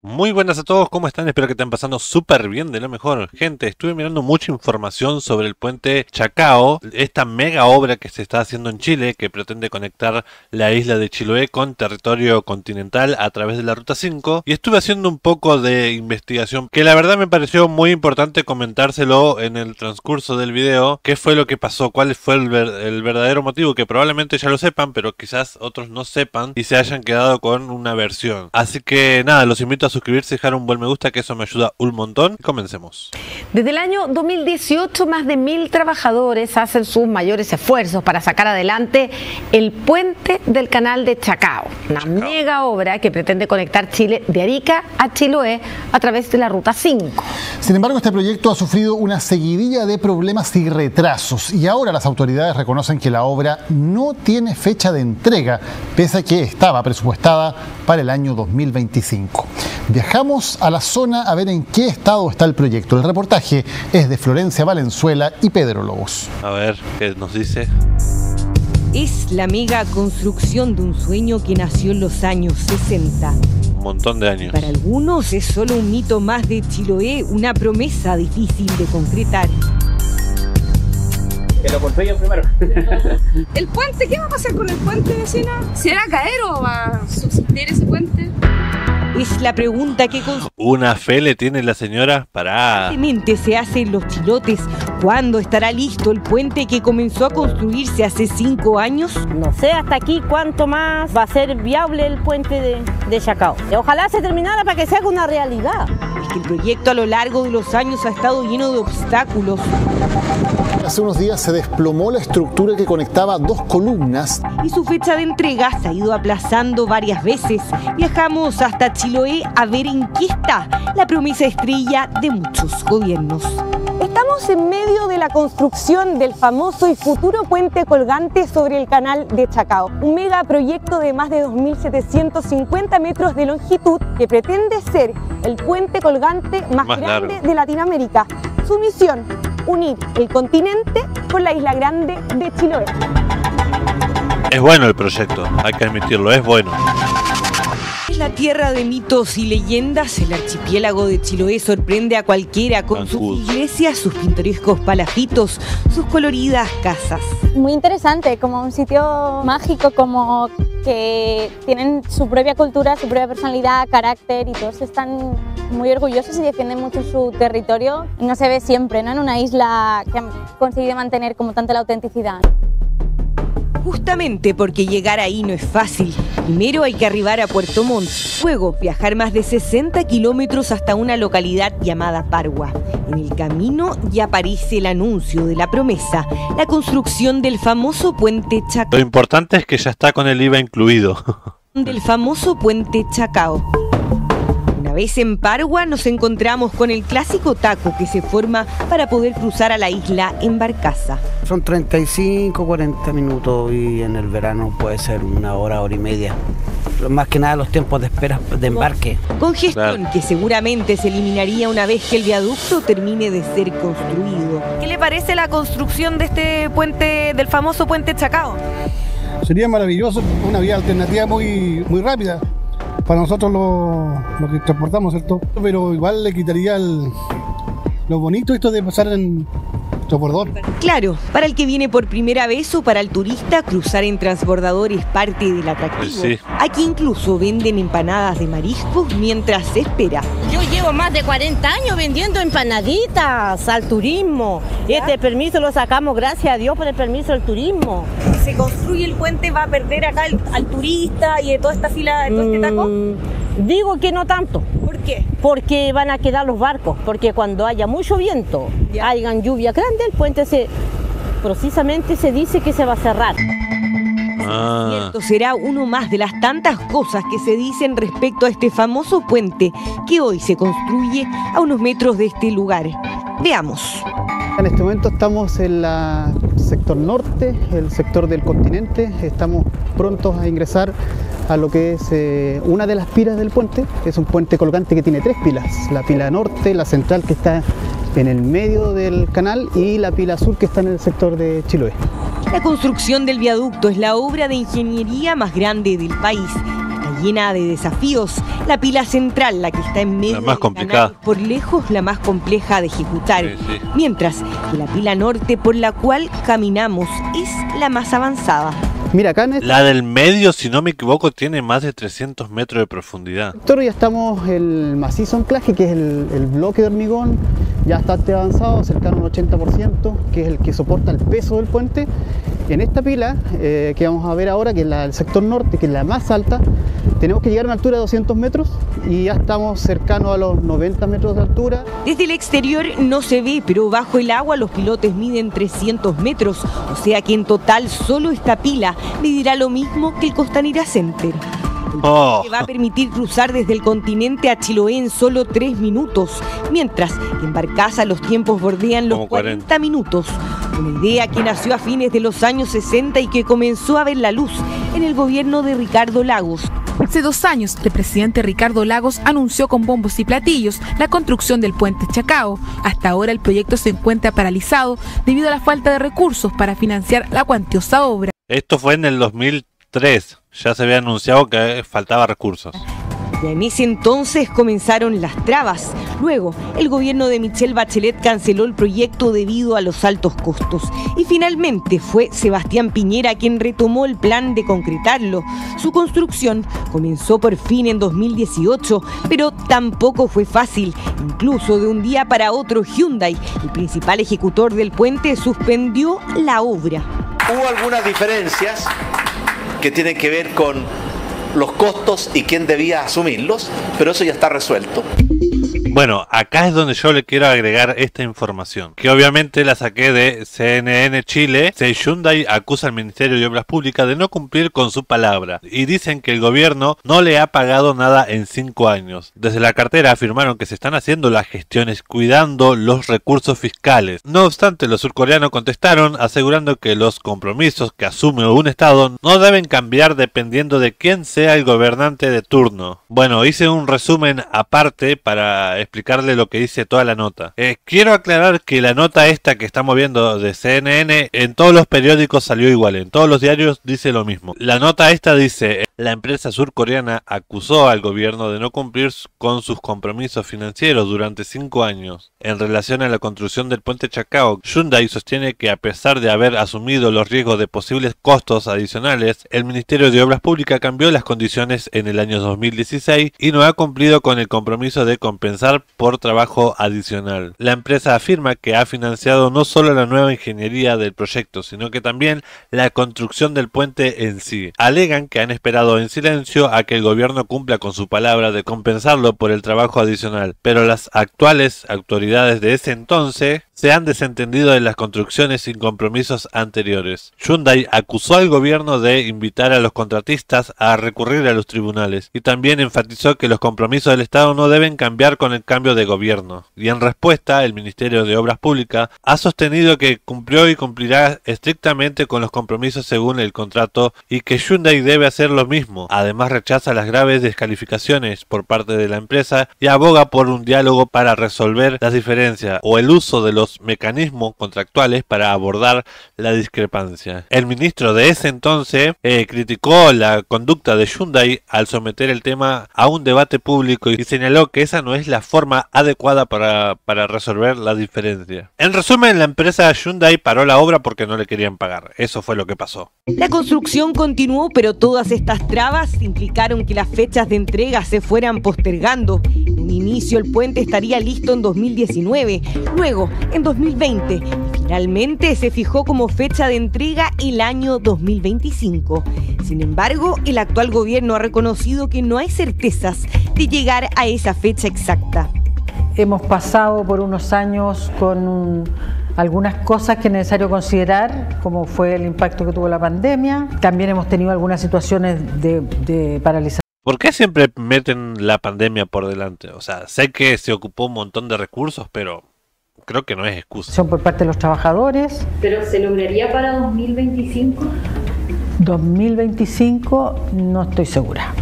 Muy buenas a todos, ¿cómo están? Espero que estén pasando súper bien, de lo mejor. Gente, estuve mirando mucha información sobre el puente Chacao, esta mega obra que se está haciendo en Chile, que pretende conectar la isla de Chiloé con territorio continental a través de la Ruta 5. Y estuve haciendo un poco de investigación, que la verdad me pareció muy importante comentárselo en el transcurso del video. ¿Qué fue lo que pasó? ¿Cuál fue el, el verdadero motivo? Que probablemente ya lo sepan, pero quizás otros no sepan y se hayan quedado con una versión. Así que nada, los invito a suscribirse y dejar un buen me gusta, que eso me ayuda un montón. Comencemos. Desde el año 2018, más de mil trabajadores hacen sus mayores esfuerzos para sacar adelante el puente del canal de Chacao, una mega obra que pretende conectar Chile de Arica a Chiloé a través de la Ruta 5. Sin embargo, este proyecto ha sufrido una seguidilla de problemas y retrasos y ahora las autoridades reconocen que la obra no tiene fecha de entrega, pese a que estaba presupuestada para el año 2025. Viajamos a la zona a ver en qué estado está el proyecto. El reportaje es de Florencia Valenzuela y Pedro Lobos. A ver, ¿qué nos dice? Es la mega construcción de un sueño que nació en los años 60. Un montón de años. Para algunos es solo un mito más de Chiloé, una promesa difícil de concretar. Que lo construyan primero. ¿El puente? ¿Qué va a pasar con el puente, vecina? ¿Se va a caer o va a subsistir ese puente? Es la pregunta que Una fe le tiene la señora para. se hace en los chilotes. ¿Cuándo estará listo el puente que comenzó a construirse hace cinco años? No sé hasta aquí cuánto más va a ser viable el puente de, de Chacao. Y Ojalá se terminara para que sea una realidad. Que el proyecto a lo largo de los años ha estado lleno de obstáculos. Hace unos días se desplomó la estructura que conectaba dos columnas y su fecha de entrega se ha ido aplazando varias veces. Viajamos hasta Chiloé a ver en qué está la promesa estrella de muchos gobiernos. Estamos en medio de la construcción del famoso y futuro puente colgante sobre el canal de Chacao, un megaproyecto de más de 2.750 metros de longitud que pretende ser el puente colgante más, Más grande largo. de Latinoamérica. Su misión, unir el continente con la isla grande de Chiloé. Es bueno el proyecto, hay que admitirlo, es bueno. La tierra de mitos y leyendas. El archipiélago de Chiloé sorprende a cualquiera con sus iglesias, sus pintorescos palafitos, sus coloridas casas. muy interesante, como un sitio mágico, como que tienen su propia cultura, su propia personalidad, carácter y todos están muy orgullosos y defienden mucho su territorio. Y no se ve siempre, ¿no? En una isla que han conseguido mantener como tanta la autenticidad. Justamente porque llegar ahí no es fácil. Primero hay que arribar a Puerto Montt, luego viajar más de 60 kilómetros hasta una localidad llamada Pargua. En el camino ya aparece el anuncio de la promesa, la construcción del famoso puente Chacao. Lo importante es que ya está con el IVA incluido. del famoso puente Chacao. Vez en Pargua nos encontramos con el clásico taco que se forma para poder cruzar a la isla en barcaza. Son 35, 40 minutos y en el verano puede ser una hora, hora y media. Más que nada los tiempos de espera de embarque. Congestión Claro. que seguramente se eliminaría una vez que el viaducto termine de ser construido. ¿Qué le parece la construcción de este puente, del famoso puente Chacao? Sería maravilloso, una vía alternativa muy, muy rápida para nosotros lo que transportamos, ¿cierto? Pero igual le quitaría lo bonito esto de pasar en transbordador. Claro, para el que viene por primera vez o para el turista, cruzar en transbordador es parte del atractivo. Sí. Aquí incluso venden empanadas de mariscos mientras se espera. Yo llevo más de 40 años vendiendo empanaditas al turismo. Este permiso lo sacamos, gracias a Dios por el permiso del turismo. Si se construye el puente, va a perder acá el- al turista y de toda esta fila, de todo este taco. Mm, digo que no tanto. ¿Por qué? Porque van a quedar los barcos, porque cuando haya mucho viento, Ya. hayan lluvia grande, el puente se precisamente se dice que se va a cerrar. Ah, Cierto, será uno más de las tantas cosas que se dicen respecto a este famoso puente que hoy se construye a unos metros de este lugar. Veamos. En este momento estamos en el sector norte, el sector del continente. Estamos prontos a ingresar a lo que es eh, una de las pilas del puente. Es un puente colgante que tiene tres pilas. La pila norte, la central que está en el medio del canal y la pila sur que está en el sector de Chiloé. La construcción del viaducto es la obra de ingeniería más grande del país. Está llena de desafíos. La pila central, la que está en medio La más del complicada. canal, por lejos la más compleja de ejecutar. Sí, sí. Mientras que la pila norte por la cual caminamos es la más avanzada. Mira, acá en este La del medio, si no me equivoco, tiene más de 300 metros de profundidad. sector ya estamos el macizo anclaje, que es el, el bloque de hormigón, ya bastante avanzado, cercano al 80%, que es el que soporta el peso del puente. En esta pila eh, que vamos a ver ahora, que es la del sector norte, que es la más alta, tenemos que llegar a una altura de 200 metros y ya estamos cercanos a los 90 metros de altura. Desde el exterior no se ve, pero bajo el agua los pilotes miden 300 metros, o sea que en total solo esta pila medirá lo mismo que el Costanera Center. Oh, que va a permitir cruzar desde el continente a Chiloé en solo 3 minutos, mientras que en Barcaza los tiempos bordean los Como 40. 40. minutos. Una idea que nació a fines de los años 60 y que comenzó a ver la luz en el gobierno de Ricardo Lagos. Hace dos años, el presidente Ricardo Lagos anunció con bombos y platillos la construcción del puente Chacao. Hasta ahora el proyecto se encuentra paralizado debido a la falta de recursos para financiar la cuantiosa obra. esto fue en el 2003. Ya se había anunciado que faltaba recursos. Y en ese entonces comenzaron las trabas. Luego, el gobierno de Michelle Bachelet canceló el proyecto debido a los altos costos. Y finalmente fue Sebastián Piñera quien retomó el plan de concretarlo. Su construcción comenzó por fin en 2018, pero tampoco fue fácil. Incluso de un día para otro, Hyundai, el principal ejecutor del puente, suspendió la obra. Hubo algunas diferencias que tienen que ver con los costos y quién debía asumirlos, pero eso ya está resuelto. Bueno, acá es donde yo le quiero agregar esta información, que obviamente la saqué de CNN Chile. Se Hyundai acusa al Ministerio de Obras Públicas de no cumplir con su palabra y dicen que el gobierno no le ha pagado nada en cinco años. Desde la cartera afirmaron que se están haciendo las gestiones cuidando los recursos fiscales. No obstante, los surcoreanos contestaron asegurando que los compromisos que asume un Estado no deben cambiar dependiendo de quién sea el gobernante de turno. Bueno, hice un resumen aparte para explicarle lo que dice toda la nota. Eh, quiero aclarar que la nota esta que estamos viendo de CNN en todos los periódicos salió igual, en todos los diarios dice lo mismo. La nota esta dice, la empresa surcoreana acusó al gobierno de no cumplir con sus compromisos financieros durante cinco años. En relación a la construcción del puente Chacao, Hyundai sostiene que a pesar de haber asumido los riesgos de posibles costos adicionales, el Ministerio de Obras Públicas cambió las condiciones en el año 2016 y no ha cumplido con el compromiso de compensar por trabajo adicional. La empresa afirma que ha financiado no solo la nueva ingeniería del proyecto, sino que también la construcción del puente en sí. Alegan que han esperado en silencio a que el gobierno cumpla con su palabra de compensarlo por el trabajo adicional, pero las actuales autoridades de ese entonces se han desentendido de las construcciones sin compromisos anteriores. Hyundai acusó al gobierno de invitar a los contratistas a recurrir a los tribunales y también enfatizó que los compromisos del Estado no deben cambiar con el cambio de gobierno. Y en respuesta, el Ministerio de Obras Públicas ha sostenido que cumplió y cumplirá estrictamente con los compromisos según el contrato y que Hyundai debe hacer lo mismo. Además rechaza las graves descalificaciones por parte de la empresa y aboga por un diálogo para resolver las diferencias o el uso de los mecanismos contractuales para abordar la discrepancia. El ministro de ese entonces eh, criticó la conducta de Hyundai al someter el tema a un debate público y señaló que esa no es la forma adecuada para, para resolver la diferencia. En resumen, la empresa Hyundai paró la obra porque no le querían pagar. Eso fue lo que pasó. La construcción continuó, pero todas estas trabas implicaron que las fechas de entrega se fueran postergando. En inicio el puente estaría listo en 2019, luego en 2020 y finalmente se fijó como fecha de entrega el año 2025. Sin embargo, el actual gobierno ha reconocido que no hay certezas de llegar a esa fecha exacta. Hemos pasado por unos años con un, algunas cosas que es necesario considerar, como fue el impacto que tuvo la pandemia. También hemos tenido algunas situaciones de, de paralización. ¿Por qué siempre meten la pandemia por delante? O sea, sé que se ocupó un montón de recursos, pero creo que no es excusa. por parte de los trabajadores. ¿Pero se lograría para 2025? 2025 no estoy segura.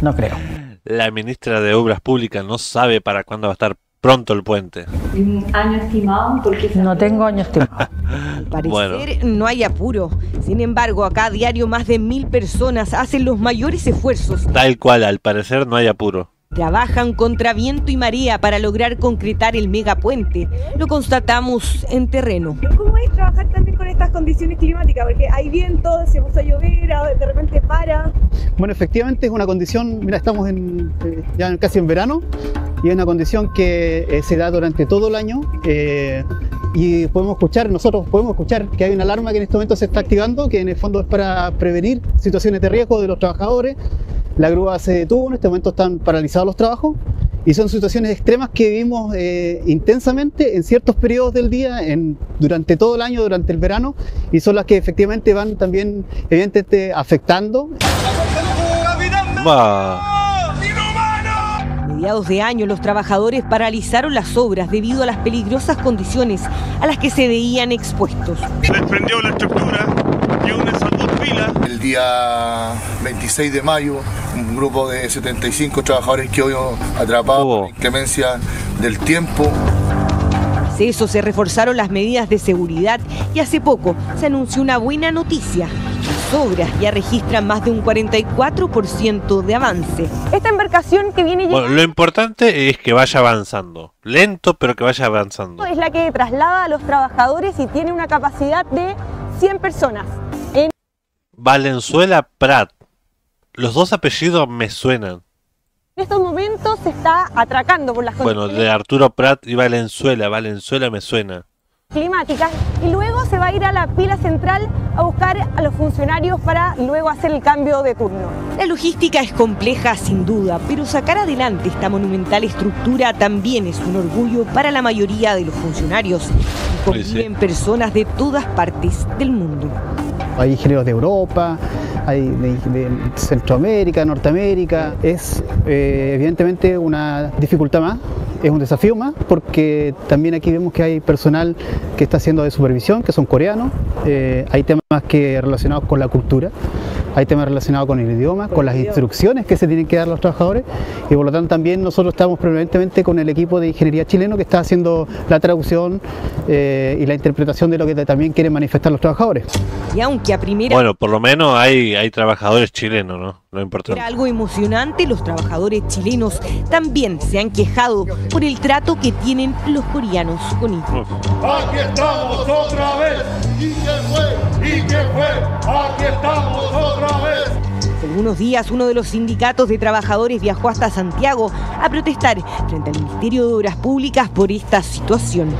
No creo. La ministra de Obras Públicas no sabe para cuándo va a estar pronto el puente. ¿Un año estimado? Porque no tengo año estimado. Al parecer no hay apuro. Sin embargo, acá a diario más de mil personas hacen los mayores esfuerzos. Tal cual, al parecer no hay apuro. Trabajan contra viento y marea para lograr concretar el megapuente. Lo constatamos en terreno. ¿Cómo es trabajar también con estas condiciones climáticas? Porque hay viento, se puso a llover, de repente para. Bueno, efectivamente es una condición, mira, estamos en, eh, ya casi en verano y es una condición que eh, se da durante todo el año. Eh, y podemos escuchar, nosotros podemos escuchar que hay una alarma que en este momento se está activando, que en el fondo es para prevenir situaciones de riesgo de los trabajadores la grúa se detuvo, en este momento están paralizados los trabajos y son situaciones extremas que vivimos eh, intensamente en ciertos periodos del día, en, durante todo el año, durante el verano, y son las que efectivamente van también evidentemente afectando. A mediados de año los trabajadores paralizaron las obras debido a las peligrosas condiciones a las que se veían expuestos. Se desprendió la estructura y una el día 26 de mayo, un grupo de 75 trabajadores que hoy atrapados por inclemencia del tiempo. Tras eso se reforzaron las medidas de seguridad y hace poco se anunció una buena noticia. Las obras ya registran más de un 44% de avance. Esta embarcación que viene bueno, lo importante es que vaya avanzando. Lento, pero que vaya avanzando. Es la que traslada a los trabajadores y tiene una capacidad de 100 personas. Valenzuela Prat. Los dos apellidos me suenan. En estos momentos se está atracando por las Bueno, de Arturo Prat y Valenzuela. Valenzuela me suena. Climáticas. Y luego se va a ir a la pila central a buscar a los funcionarios para luego hacer el cambio de turno. La logística es compleja sin duda, pero sacar adelante esta monumental estructura también es un orgullo para la mayoría de los funcionarios. Y conviven personas de todas partes del mundo. Hay ingenieros de Europa, hay de, Centroamérica, Norteamérica. Es eh, evidentemente una dificultad más, es un desafío más, porque también aquí vemos que hay personal que está haciendo de supervisión, que son coreanos, eh, hay temas que relacionados con la cultura, hay temas relacionados con el idioma, con las instrucciones que se tienen que dar a los trabajadores y por lo tanto también nosotros estamos permanentemente con el equipo de ingeniería chileno que está haciendo la traducción eh, y la interpretación de lo que también quieren manifestar los trabajadores. Y aunque a primera... Bueno, por lo menos hay, hay trabajadores chilenos, ¿no? Lo importante. Era algo emocionante, los trabajadores chilenos también se han quejado por el trato que tienen los coreanos con ellos. Aquí estamos otra vez. ¿Y qué fue? ¿Y qué fue? Aquí estamos otra vez. Hace algunos días uno de los sindicatos de trabajadores viajó hasta Santiago a protestar frente al Ministerio de Obras Públicas por esta situación.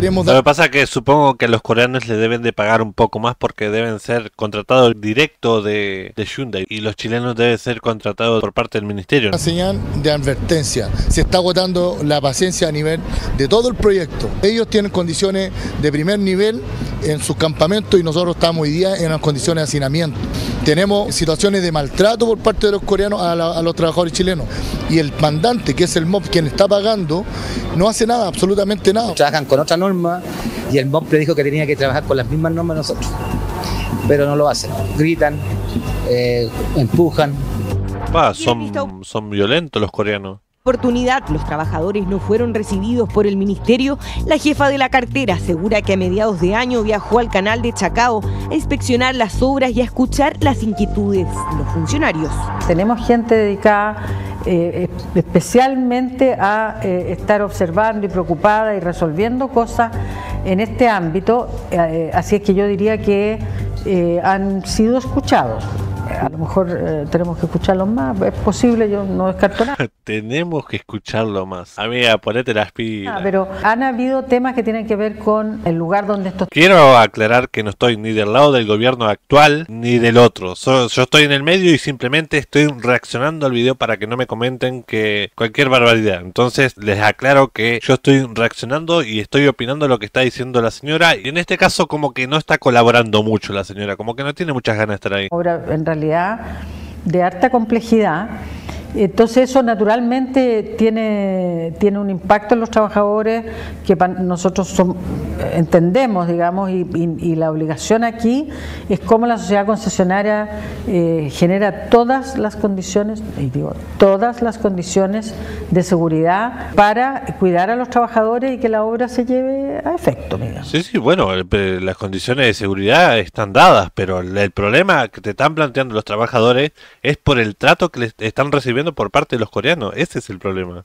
Lo que pasa es que supongo que los coreanos le deben de pagar un poco más porque deben ser contratados directo de, de Hyundai y los chilenos deben ser contratados por parte del ministerio. Una señal de advertencia. Se está agotando la paciencia a nivel de todo el proyecto. Ellos tienen condiciones de primer nivel en sus campamentos y nosotros estamos hoy día en las condiciones de hacinamiento. Tenemos situaciones de maltrato por parte de los coreanos a, a los trabajadores chilenos y el mandante, que es el MOB quien está pagando, no hace nada, absolutamente nada. Trabajan con otra norma y el MOB le dijo que tenía que trabajar con las mismas normas nosotros, pero no lo hacen. Gritan, eh, empujan. son, son violentos los coreanos oportunidad. Los trabajadores no fueron recibidos por el ministerio, la jefa de la cartera asegura que a mediados de año viajó al canal de Chacao a inspeccionar las obras y a escuchar las inquietudes de los funcionarios. Tenemos gente dedicada eh, especialmente a eh, estar observando y preocupada y resolviendo cosas en este ámbito, eh, así es que yo diría que han sido escuchados a lo mejor eh, tenemos que escucharlo más, es posible, yo no descarto nada. tenemos que escucharlo más. Amiga, ponete las pilas. Ah, pero han habido temas que tienen que ver con el lugar donde esto... Quiero aclarar que no estoy ni del lado del gobierno actual ni del otro. yo estoy en el medio y simplemente estoy reaccionando al video para que no me comenten que cualquier barbaridad. Entonces les aclaro que yo estoy reaccionando y estoy opinando lo que está diciendo la señora y en este caso como que no está colaborando mucho la señora, como que no tiene muchas ganas de estar ahí. Ahora, en realidad de harta complejidad Entonces eso naturalmente tiene, tiene un impacto en los trabajadores que nosotros entendemos, digamos, y, la obligación aquí es cómo la sociedad concesionaria eh, genera todas las condiciones, y digo, todas las condiciones de seguridad para cuidar a los trabajadores y que la obra se lleve a efecto. Sí, sí, bueno, las condiciones de seguridad están dadas, pero el, problema que te están planteando los trabajadores es por el trato que les están recibiendo por parte de los coreanos. Ese es el problema.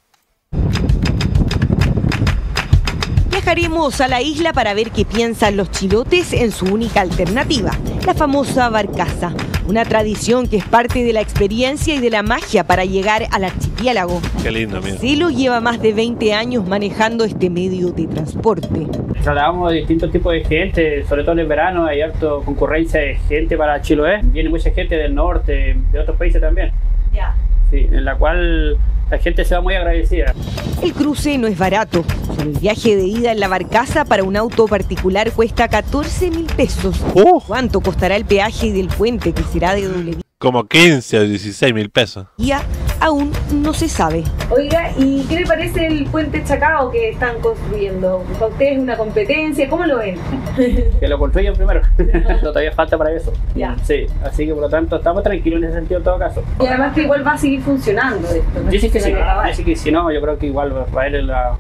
Viajaremos a la isla para ver qué piensan los chilotes en su única alternativa, la famosa barcaza, una tradición que es parte de la experiencia y de la magia para llegar al archipiélago. Qué lindo, Marcelo lleva más de 20 años manejando este medio de transporte. Trasladamos a distintos tipos de gente, sobre todo en el verano hay alta concurrencia de gente para Chiloé. Viene mucha gente del norte, de otros países también. Ya. Sí, en la cual la gente se va muy agradecida. El cruce no es barato. el viaje de ida en la barcaza para un auto particular cuesta 14 mil pesos. Uh. ¿Cuánto costará el peaje del puente que será de doble Como 15 o 16 mil pesos. Ya aún no se sabe. Oiga, ¿y qué le parece el puente Chacao que están construyendo? ¿Para ustedes es una competencia? ¿Cómo lo ven? que lo construyan primero. no todavía falta para eso. Ya. Sí, así que por lo tanto estamos tranquilos en ese sentido en todo caso. Y además que igual va a seguir funcionando esto. ¿no? Dice que sí, dice que si no, yo creo que igual va a ser la,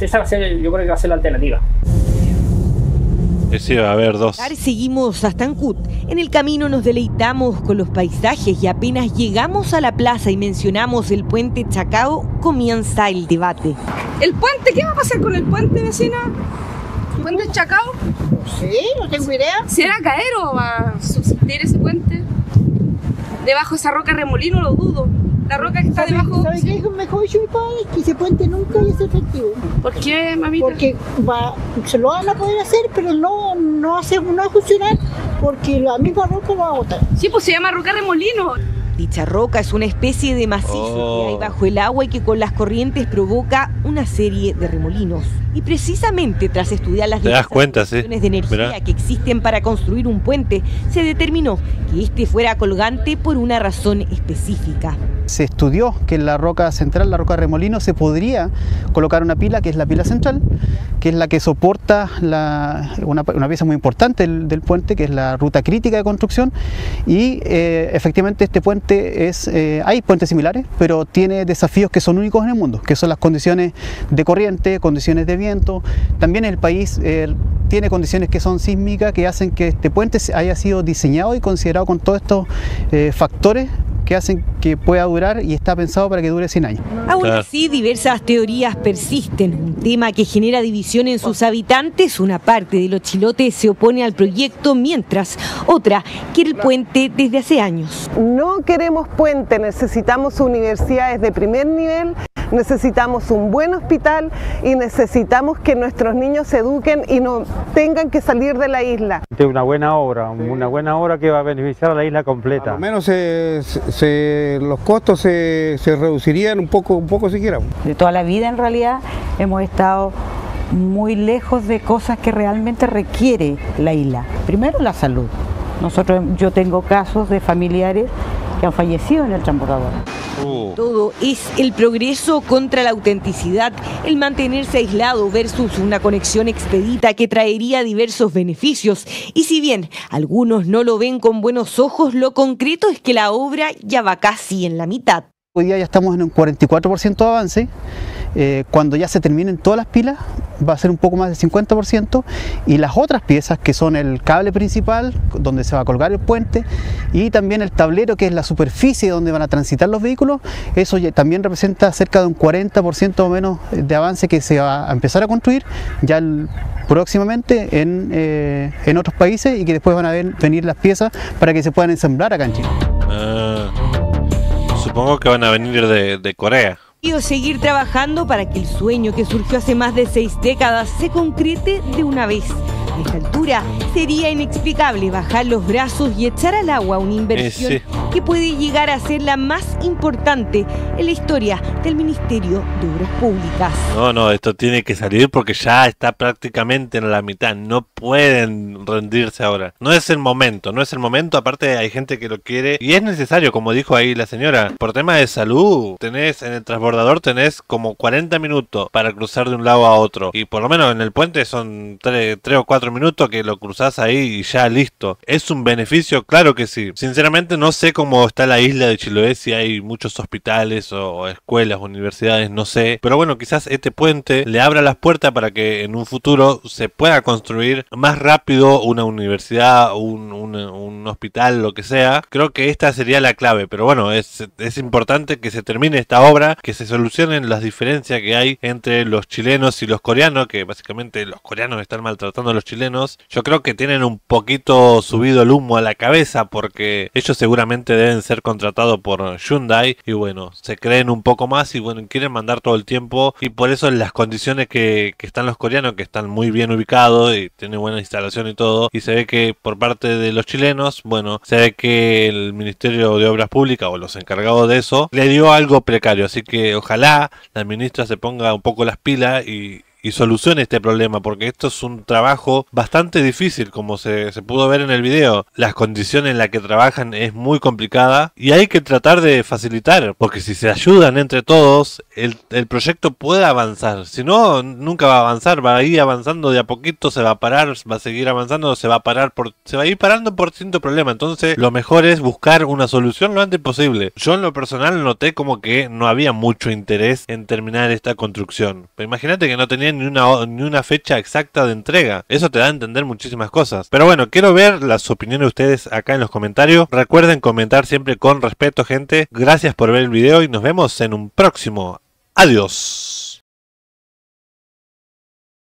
esa va a ser, yo creo que va a ser la alternativa. Sí, a ver, dos. Seguimos hasta Ancud. En el camino nos deleitamos con los paisajes y apenas llegamos a la plaza y mencionamos el puente Chacao, comienza el debate. ¿El puente? ¿Qué va a pasar con el puente, vecina? ¿Puente Chacao? No sé, no tengo idea. ¿Será caer o va a subsistir ese puente? Debajo de esa roca remolino lo dudo la roca que está debajo. ¿Sabe qué es mejor padre? Que ese puente nunca es efectivo. ¿Por qué, mamita? Porque va, se lo van a poder hacer, pero no, no, hace, no va a funcionar porque la misma roca va a botar. Sí, pues se llama roca remolino. Dicha roca es una especie de macizo que hay oh. bajo el agua y que con las corrientes provoca una serie de remolinos. Y precisamente tras estudiar las diferentes de energía que existen para construir un puente, se determinó que este fuera colgante por una razón específica se estudió que en la roca central, la roca remolino, se podría colocar una pila, que es la pila central, que es la que soporta una, pieza muy importante del, puente, que es la ruta crítica de construcción. Y eh, efectivamente este puente es, eh, hay puentes similares, pero tiene desafíos que son únicos en el mundo, que son las condiciones de corriente, condiciones de viento. También el país eh, tiene condiciones que son sísmicas, que hacen que este puente haya sido diseñado y considerado con todos estos factores que hacen que pueda durar y está pensado para que dure 100 años. Aún así, diversas teorías persisten. Un tema que genera división en sus habitantes. Una parte de los chilotes se opone al proyecto, mientras otra quiere el puente desde hace años. No queremos puente, necesitamos universidades de primer nivel necesitamos un buen hospital y necesitamos que nuestros niños se eduquen y no tengan que salir de la isla. Es una buena obra, una buena obra que va a beneficiar a la isla completa. Al menos los costos se, reducirían un poco, un poco siquiera. De toda la vida en realidad hemos estado muy lejos de cosas que realmente requiere la isla. Primero la salud. Nosotros, yo tengo casos de familiares que han fallecido en el transbordador. Uh. Todo es el progreso contra la autenticidad, el mantenerse aislado versus una conexión expedita que traería diversos beneficios. Y si bien algunos no lo ven con buenos ojos, lo concreto es que la obra ya va casi en la mitad. Hoy día ya estamos en un 44% de avance. Eh, cuando ya se terminen todas las pilas va a ser un poco más del 50% y las otras piezas que son el cable principal donde se va a colgar el puente y también el tablero que es la superficie donde van a transitar los vehículos, eso también representa cerca de un 40% o menos de avance que se va a empezar a construir ya próximamente en, eh, en, otros países y que después van a venir las piezas para que se puedan ensamblar acá en Chile. Ah, supongo que van a venir de, de Corea seguir trabajando para que el sueño que surgió hace más de seis décadas se concrete de una vez. A esta altura sería inexplicable bajar los brazos y echar al agua una inversión que puede llegar a ser la más importante en la historia del Ministerio de Obras Públicas. No, no, esto tiene que salir porque ya está prácticamente en la mitad. No pueden rendirse ahora. No es el momento, no es el momento. Aparte hay gente que lo quiere y es necesario, como dijo ahí la señora, por tema de salud, tenés en el transbordador tenés como 40 minutos para cruzar de un lado a otro. Y por lo menos en el puente son 3, o 4 minutos que lo cruzás ahí y ya listo. ¿Es un beneficio? Claro que sí. Sinceramente no sé cómo está la isla de Chiloé, si hay muchos hospitales o escuelas, universidades, no sé. Pero bueno, quizás este puente le abra las puertas para que en un futuro se pueda construir más rápido una universidad, un, un, hospital, lo que sea. Creo que esta sería la clave. Pero bueno, es, es importante que se termine esta obra, que se solucionen las diferencias que hay entre los chilenos y los coreanos, que básicamente los coreanos están maltratando a los chilenos. Yo creo que tienen un poquito subido el humo a la cabeza porque ellos seguramente deben ser contratados por Hyundai y bueno, se creen un poco más y bueno, quieren mandar todo el tiempo y por eso las condiciones que, que están los coreanos, que están muy bien ubicados y tienen buena instalación y todo, y se ve que por parte de los chilenos, bueno, se ve que el Ministerio de Obras Públicas o los encargados de eso le dio algo precario, así que ojalá la ministra se ponga un poco las pilas y, y solucione este problema, porque esto es un trabajo bastante difícil, como se, pudo ver en el video. Las condiciones en las que trabajan es muy complicada y hay que tratar de facilitar, porque si se ayudan entre todos, el, el proyecto puede avanzar. Si no, nunca va a avanzar, va a ir avanzando de a poquito, se va a parar, va a seguir avanzando, se va a parar por, se va a ir parando por cierto problema. Entonces, lo mejor es buscar una solución lo antes posible. Yo en lo personal noté como que no había mucho interés en terminar esta construcción. Imagínate que no tenía ni una, ni una fecha exacta de entrega. Eso te da a entender muchísimas cosas. Pero bueno, quiero ver las opiniones de ustedes acá en los comentarios. Recuerden comentar siempre con respeto, gente. Gracias por ver el video y nos vemos en un próximo. Adiós.